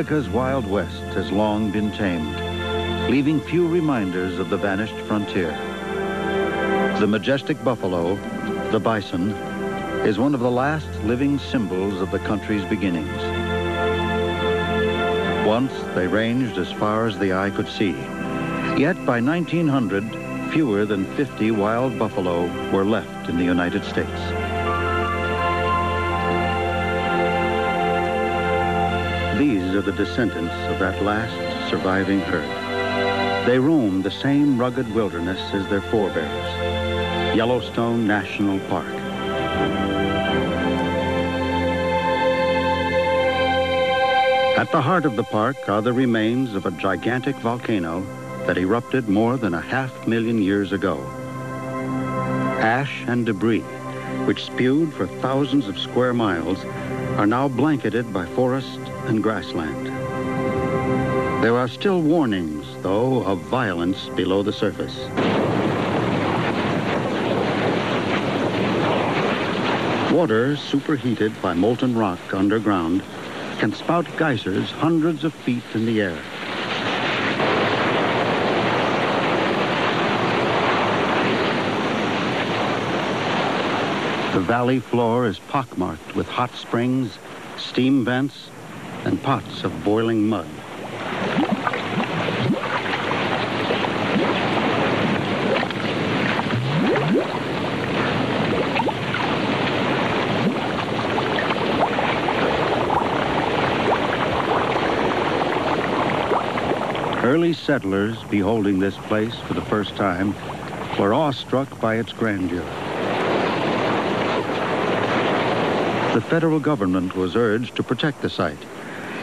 America's Wild West has long been tamed, leaving few reminders of the vanished frontier. The majestic buffalo, the bison, is one of the last living symbols of the country's beginnings. Once they ranged as far as the eye could see. Yet by 1900, fewer than 50 wild buffalo were left in the United States. Are the descendants of that last surviving herd. They roam the same rugged wilderness as their forebears, Yellowstone National Park. At the heart of the park are the remains of a gigantic volcano that erupted more than a half million years ago. Ash and debris, which spewed for thousands of square miles, are now blanketed by forest and grassland. There are still warnings, though, of violence below the surface. Water superheated by molten rock underground can spout geysers hundreds of feet in the air. The valley floor is pockmarked with hot springs, steam vents, and pots of boiling mud. Early settlers beholding this place for the first time were awestruck by its grandeur. The federal government was urged to protect the site.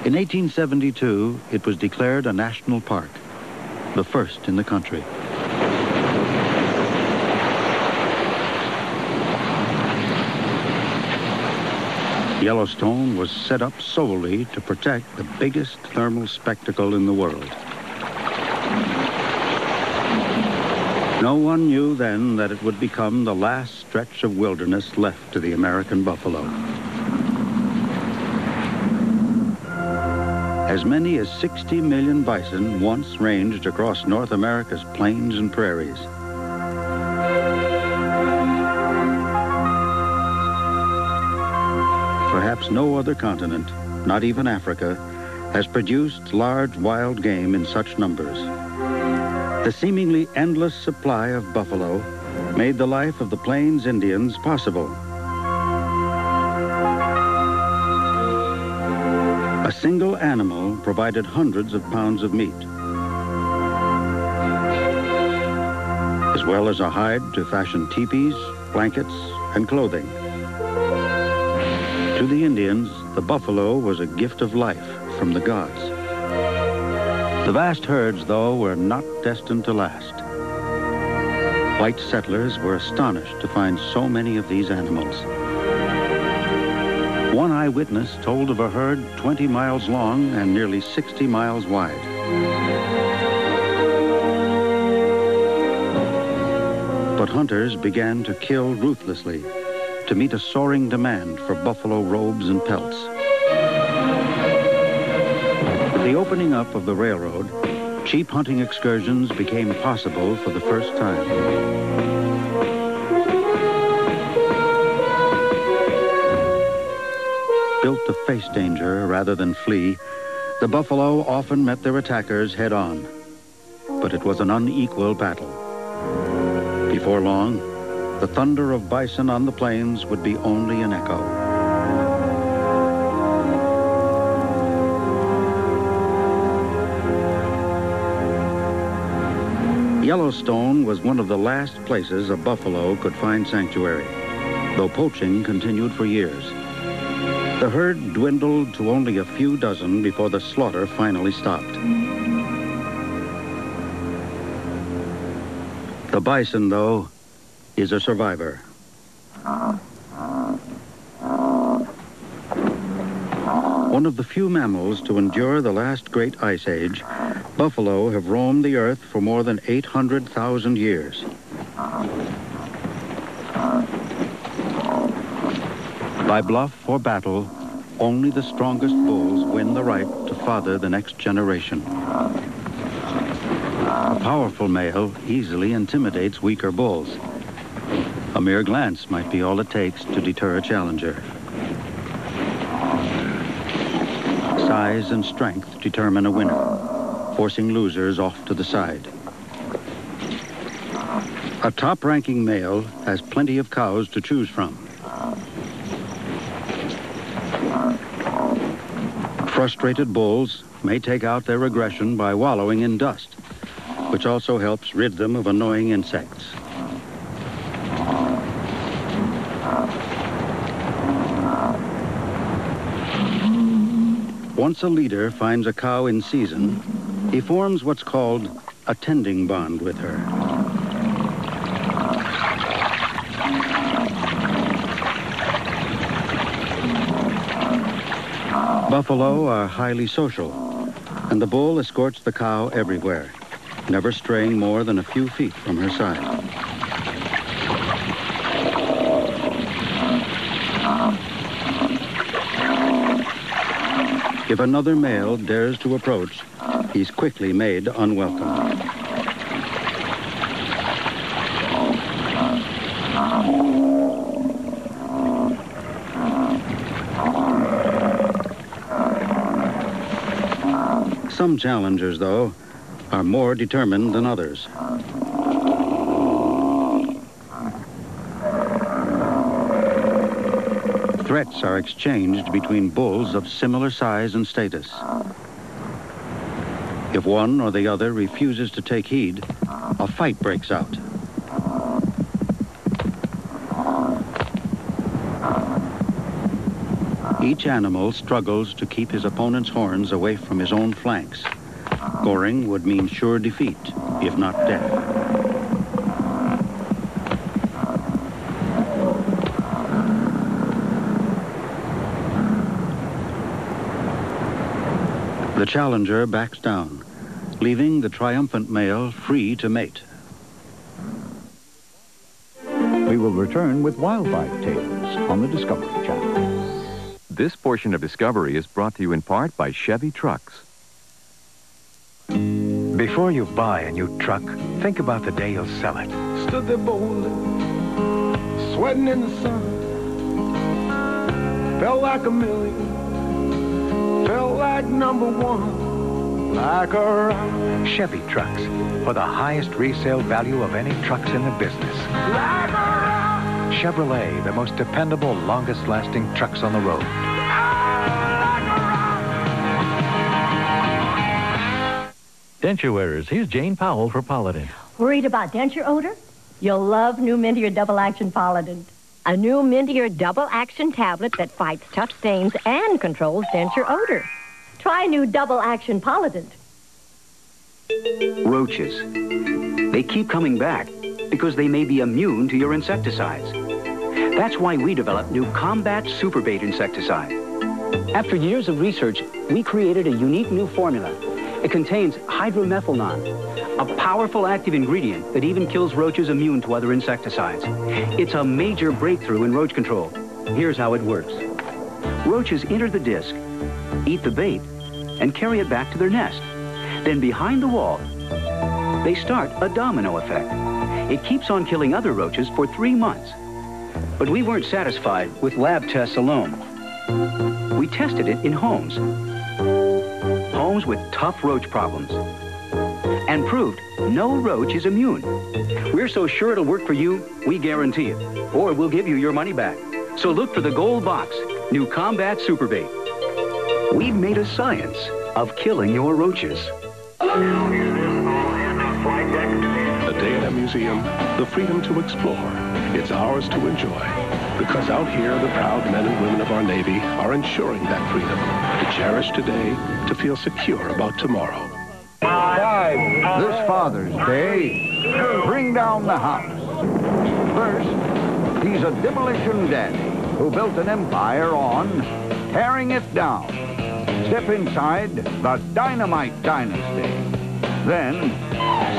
In 1872, it was declared a national park, the first in the country. Yellowstone was set up solely to protect the biggest thermal spectacle in the world. No one knew then that it would become the last stretch of wilderness left to the American buffalo. As many as 60 million bison once ranged across North America's plains and prairies. Perhaps no other continent, not even Africa, has produced large wild game in such numbers. The seemingly endless supply of buffalo made the life of the Plains Indians possible. Single animal provided hundreds of pounds of meat, as well as a hide to fashion teepees, blankets, and clothing. To the Indians, the buffalo was a gift of life from the gods. The vast herds, though, were not destined to last. White settlers were astonished to find so many of these animals. One eyewitness told of a herd 20 miles long and nearly 60 miles wide. But hunters began to kill ruthlessly to meet a soaring demand for buffalo robes and pelts With the opening up of the railroad, cheap hunting excursions became possible for the first time. Built to face danger rather than flee, the buffalo often met their attackers head on. But it was an unequal battle. Before long, the thunder of bison on the plains would be only an echo. Yellowstone was one of the last places a buffalo could find sanctuary, though poaching continued for years. The herd dwindled to only a few dozen before the slaughter finally stopped. The bison, though, is a survivor. One of the few mammals to endure the last great ice age, Buffalo have roamed the earth for more than 800,000 years. By bluff or battle, only the strongest bulls win the right to father the next generation. A powerful male easily intimidates weaker bulls. A mere glance might be all it takes to deter a challenger. Size and strength determine a winner, forcing losers off to the side. A top-ranking male has plenty of cows to choose from. Frustrated bulls may take out their aggression by wallowing in dust, which also helps rid them of annoying insects. Once a leader finds a cow in season, he forms what's called a tending bond with her. Buffalo are highly social, and the bull escorts the cow everywhere, never straying more than a few feet from her side. If another male dares to approach, he's quickly made unwelcome. Some challengers, though, are more determined than others. Threats are exchanged between bulls of similar size and status. If one or the other refuses to take heed, a fight breaks out. Each animal struggles to keep his opponent's horns away from his own flanks. Goring would mean sure defeat, if not death. The challenger backs down, leaving the triumphant male free to mate. We will return with Wildlife Tales on the Discovery Channel. This portion of Discovery is brought to you in part by Chevy Trucks. Before you buy a new truck, think about the day you'll sell it. Stood there boldly, sweating in the sun. Felt like a million, felt like number one, like a rock. Chevy Trucks, for the highest resale value of any trucks in the business. Like a rock. Chevrolet, the most dependable, longest-lasting trucks on the road. Denture wearers, here's Jane Powell for Polident. Worried about denture odor? You'll love new Mintier Double Action Polident. A new Mintier Double Action tablet that fights tough stains and controls denture odor. Try new Double Action Polident. Roaches. They keep coming back because they may be immune to your insecticides. That's why we developed new Combat Superbait insecticide. After years of research, we created a unique new formula. It contains hydramethylnon, a powerful active ingredient that even kills roaches immune to other insecticides. It's a major breakthrough in roach control. Here's how it works. Roaches enter the disc, eat the bait, and carry it back to their nest. Then behind the wall, they start a domino effect. It keeps on killing other roaches for three months. But we weren't satisfied with lab tests alone. We tested it in homes. Homes with tough roach problems. And proved no roach is immune. We're so sure it'll work for you, we guarantee it. Or we'll give you your money back. So look for the gold box, new Combat Superbait. We've made a science of killing your roaches. At a museum, the freedom to explore. It's ours to enjoy. Because out here, the proud men and women of our Navy are ensuring that freedom. To cherish today, to feel secure about tomorrow. Five. This Father's Day, bring down the house. First, he's a demolition daddy who built an empire on tearing it down. Step inside the Dynamite Dynasty. Then,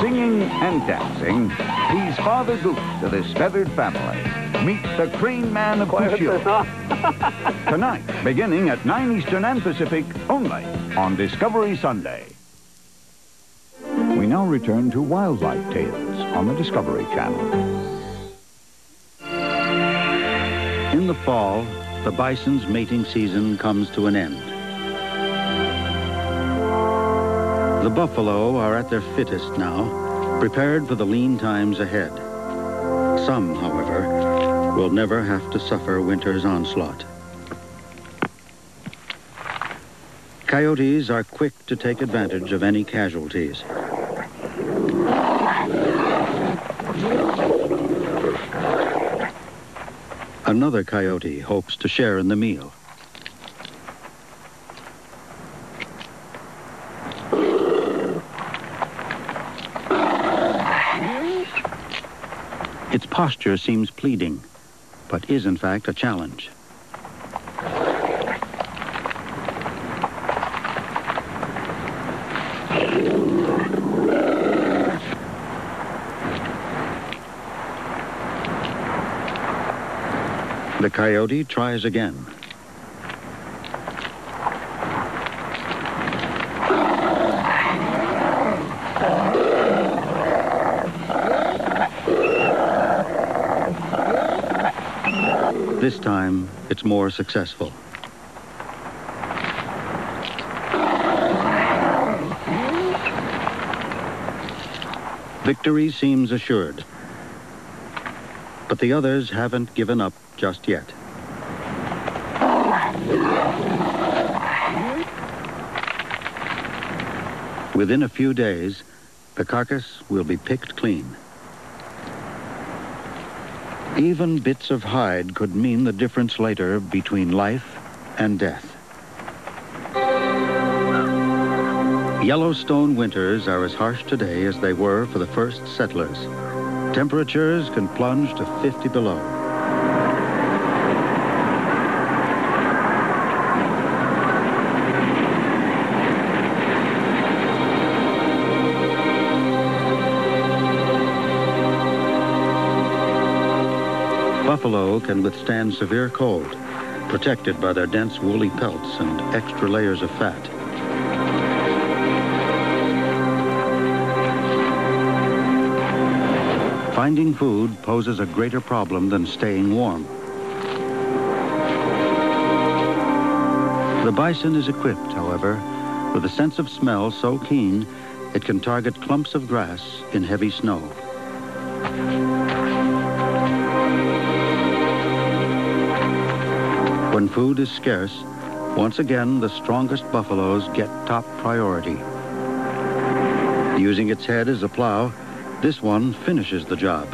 singing and dancing, he's Father Goose to this feathered family. Meet the Crane Man of Kushiro. Tonight, beginning at 9 Eastern and Pacific, only on Discovery Sunday. We now return to Wildlife Tales on the Discovery Channel. In the fall, the bison's mating season comes to an end. The buffalo are at their fittest now, prepared for the lean times ahead. Some, however, will never have to suffer winter's onslaught. Coyotes are quick to take advantage of any casualties. Another coyote hopes to share in the meal. Its posture seems pleading, but is in fact a challenge. The coyote tries again. This time, it's more successful. Victory seems assured. But the others haven't given up just yet. Within a few days, the carcass will be picked clean. Even bits of hide could mean the difference later between life and death. Yellowstone winters are as harsh today as they were for the first settlers. Temperatures can plunge to 50 below. Buffalo can withstand severe cold, protected by their dense woolly pelts and extra layers of fat. Finding food poses a greater problem than staying warm. The bison is equipped, however, with a sense of smell so keen it can target clumps of grass in heavy snow. When food is scarce, once again the strongest buffaloes get top priority. Using its head as a plow, this one finishes the job.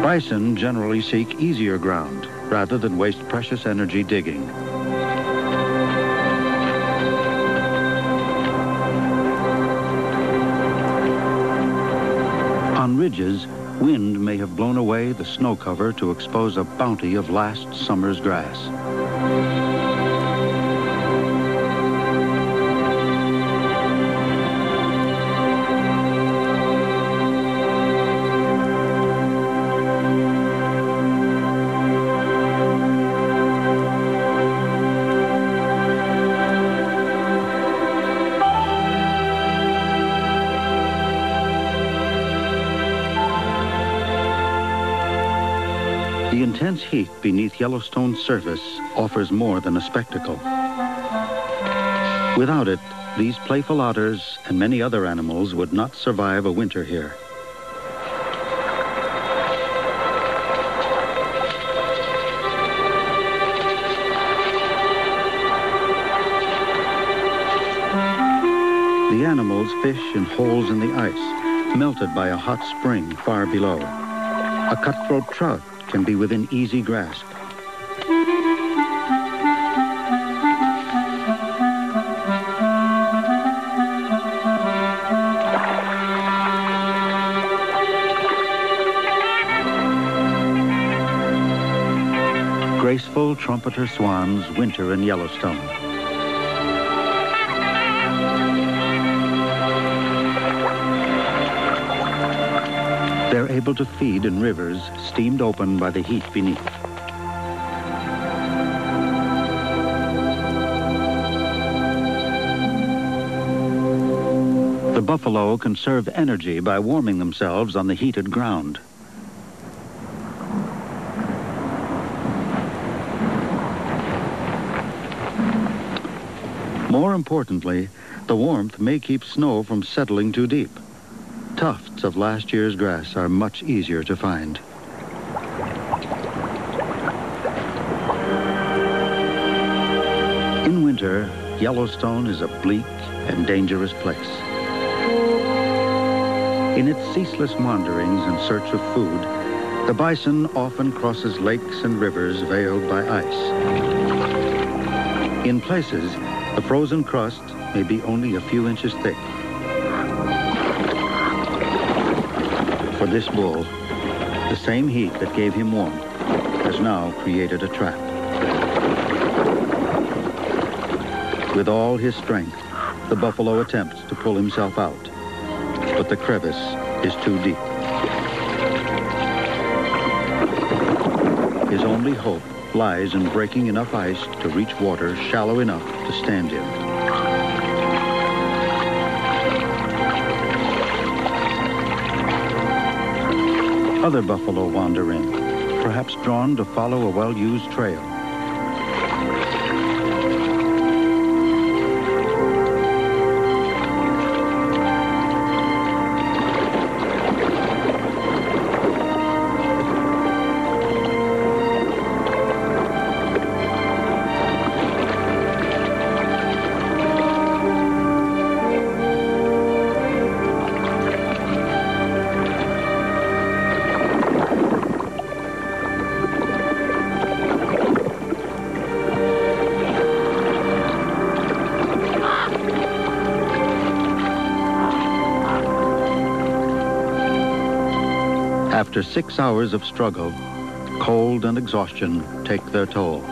Bison generally seek easier ground rather than waste precious energy digging. On ridges, wind may have blown away the snow cover to expose a bounty of last summer's grass. Heat beneath Yellowstone's surface offers more than a spectacle. Without it, these playful otters and many other animals would not survive a winter here. The animals fish in holes in the ice, melted by a hot spring far below. A cutthroat trout can be within easy grasp. Graceful trumpeter swans winter in Yellowstone. Able to feed in rivers steamed open by the heat beneath. The buffalo conserve energy by warming themselves on the heated ground. More importantly, the warmth may keep snow from settling too deep. Tufts of last year's grass are much easier to find. In winter, Yellowstone is a bleak and dangerous place. In its ceaseless wanderings in search of food, the bison often crosses lakes and rivers veiled by ice. In places, the frozen crust may be only a few inches thick. For this bull, the same heat that gave him warmth has now created a trap. With all his strength, the buffalo attempts to pull himself out, but the crevice is too deep. His only hope lies in breaking enough ice to reach water shallow enough to stand in. Other buffalo wander in, perhaps drawn to follow a well-used trail. After six hours of struggle, cold and exhaustion take their toll.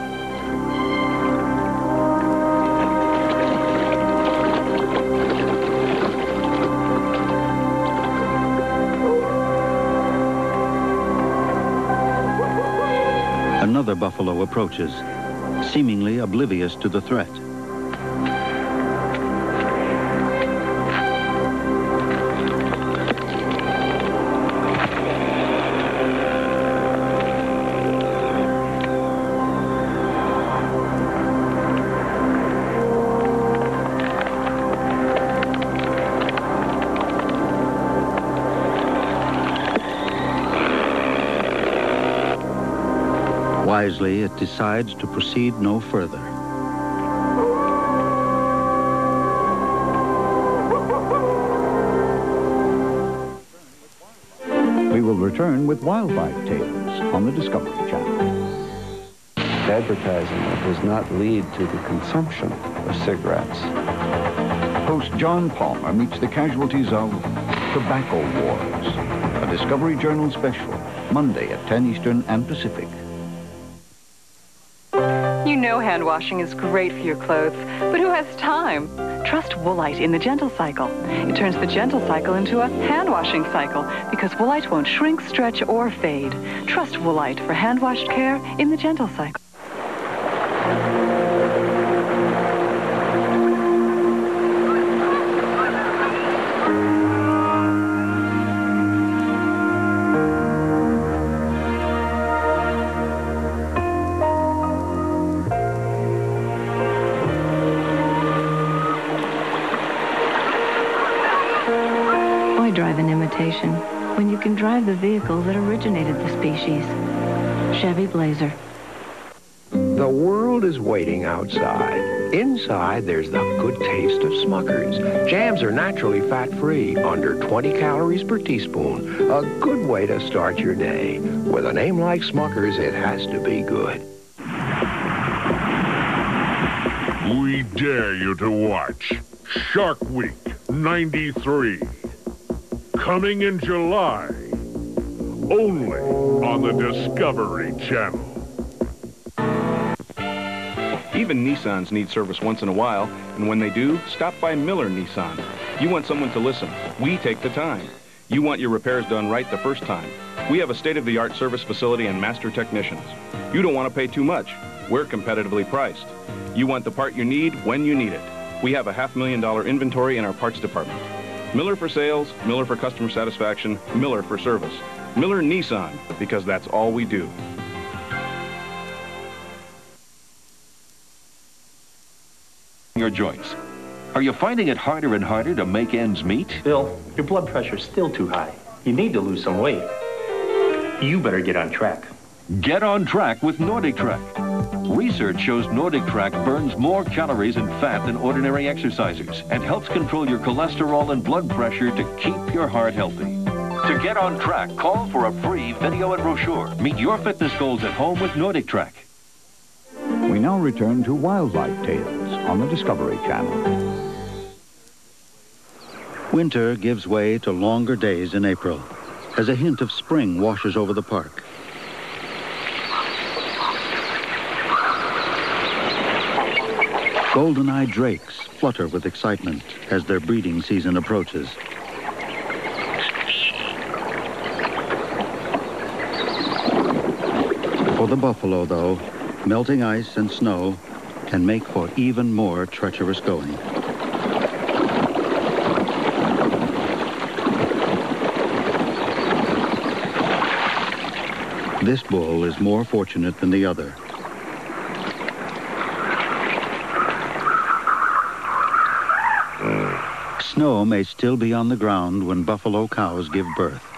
Another buffalo approaches, seemingly oblivious to the threat. Wisely, it decides to proceed no further. We will return with Wildlife Tales on the Discovery Channel. Advertising does not lead to the consumption of cigarettes. Host John Palmer meets the casualties of tobacco wars. A Discovery Journal special, Monday at 10 Eastern and Pacific. Hand washing is great for your clothes, but who has time? Trust Woolite in the Gentle Cycle. It turns the Gentle Cycle into a hand washing cycle because Woolite won't shrink, stretch, or fade. Trust Woolite for hand washed care in the Gentle Cycle. When you can drive the vehicle that originated the species? Chevy Blazer. The world is waiting outside. Inside, there's the good taste of Smuckers. Jams are naturally fat-free, under 20 calories per teaspoon. A good way to start your day. With a name like Smuckers, it has to be good. We dare you to watch Shark Week 93. Coming in July. Only on the Discovery Channel. Even Nissans need service once in a while, and when they do, stop by Miller Nissan. You want someone to listen. We take the time. You want your repairs done right the first time. We have a state-of-the-art service facility and master technicians. You don't want to pay too much. We're competitively priced. You want the part you need when you need it. We have a half million dollar inventory in our parts department. Miller for sales, Miller for customer satisfaction, Miller for service. Miller Nissan, because that's all we do. Your joints. Are you finding it harder and harder to make ends meet? Bill, your blood pressure's still too high. You need to lose some weight. You better get on track. Get on track with NordicTrack. Research shows NordicTrack burns more calories and fat than ordinary exercisers and helps control your cholesterol and blood pressure to keep your heart healthy. To get on track, call for a free video and brochure. Meet your fitness goals at home with NordicTrack. We now return to Wildlife Tales on the Discovery Channel. Winter gives way to longer days in April as a hint of spring washes over the park. Golden-eyed drakes flutter with excitement as their breeding season approaches. For the buffalo, though, melting ice and snow can make for even more treacherous going. This bull is more fortunate than the other. Snow may still be on the ground when buffalo cows give birth.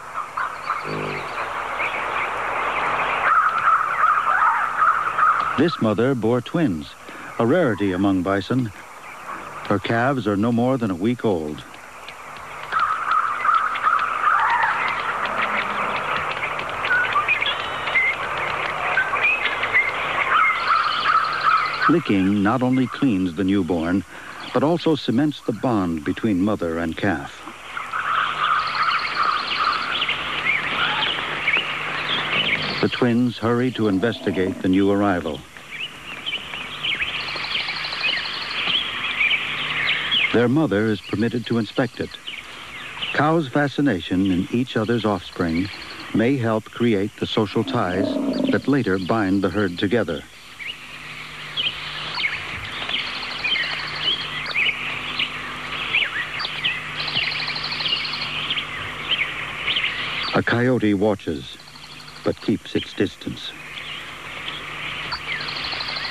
This mother bore twins, a rarity among bison. Her calves are no more than a week old. Licking not only cleans the newborn, but also cements the bond between mother and calf. The twins hurry to investigate the new arrival. Their mother is permitted to inspect it. Cows' fascination in each other's offspring may help create the social ties that later bind the herd together. A coyote watches, but keeps its distance.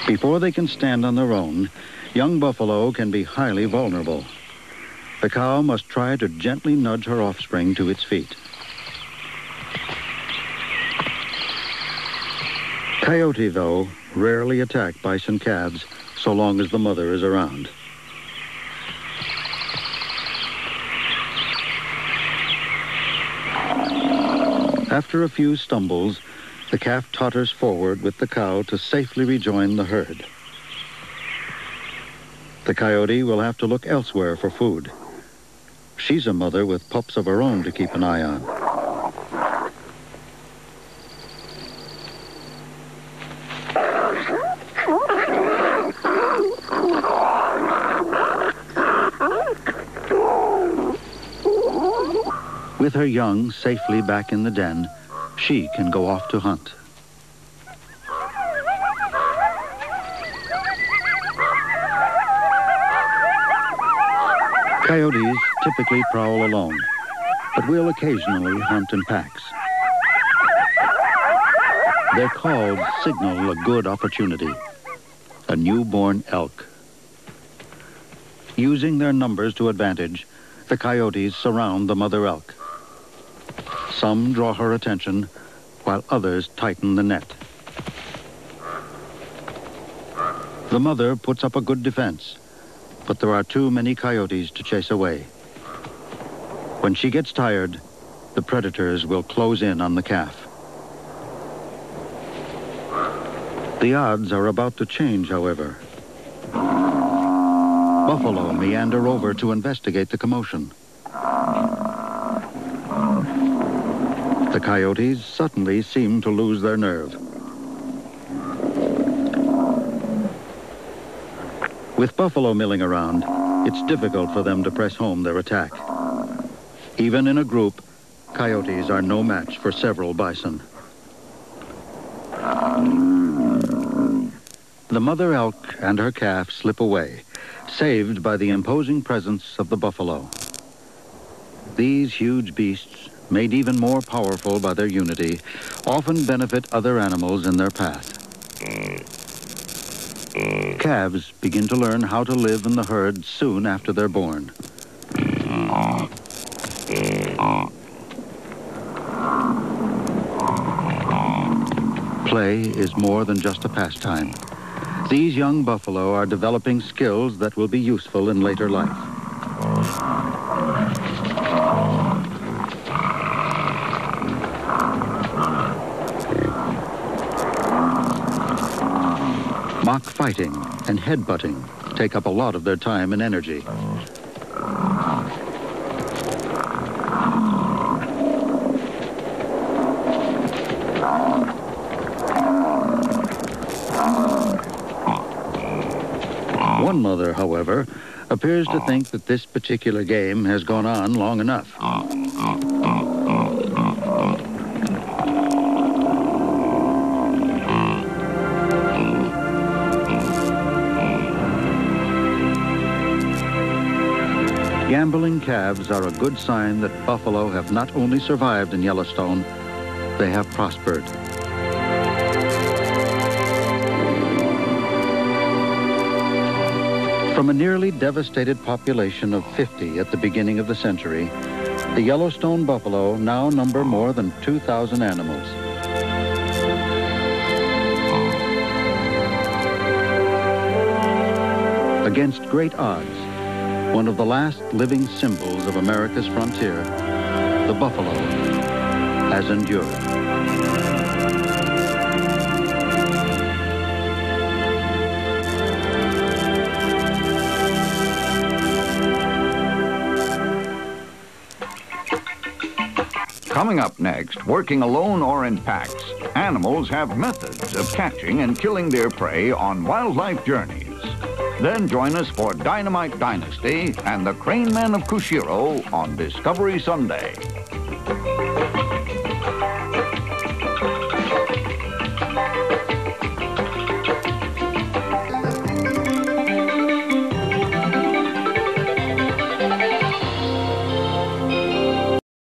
Before they can stand on their own, young buffalo can be highly vulnerable. The cow must try to gently nudge her offspring to its feet. Coyote, though, rarely attack bison calves so long as the mother is around. After a few stumbles, the calf totters forward with the cow to safely rejoin the herd. The coyote will have to look elsewhere for food. She's a mother with pups of her own to keep an eye on. Her young safely back in the den, she can go off to hunt. Coyotes typically prowl alone, but will occasionally hunt in packs. Their calls signal a good opportunity, a newborn elk. Using their numbers to advantage, the coyotes surround the mother elk. Some draw her attention, while others tighten the net. The mother puts up a good defense, but there are too many coyotes to chase away. When she gets tired, the predators will close in on the calf. The odds are about to change, however. Buffalo meander over to investigate the commotion. Coyotes suddenly seem to lose their nerve. With buffalo milling around, it's difficult for them to press home their attack. Even in a group, coyotes are no match for several bison. The mother elk and her calf slip away, saved by the imposing presence of the buffalo. These huge beasts, made even more powerful by their unity, often benefit other animals in their path. Calves begin to learn how to live in the herd soon after they're born. Play is more than just a pastime. These young buffalo are developing skills that will be useful in later life. Fighting and headbutting take up a lot of their time and energy. One mother, however, appears to think that this particular game has gone on long enough. Gambling calves are a good sign that buffalo have not only survived in Yellowstone, they have prospered. From a nearly devastated population of 50 at the beginning of the century, the Yellowstone buffalo now number more than 2,000 animals. Against great odds, one of the last living symbols of America's frontier, the buffalo, has endured. Coming up next, working alone or in packs, animals have methods of catching and killing their prey on wildlife journeys. Then join us for Dynamite Dynasty and the Crane Men of Kushiro on Discovery Sunday.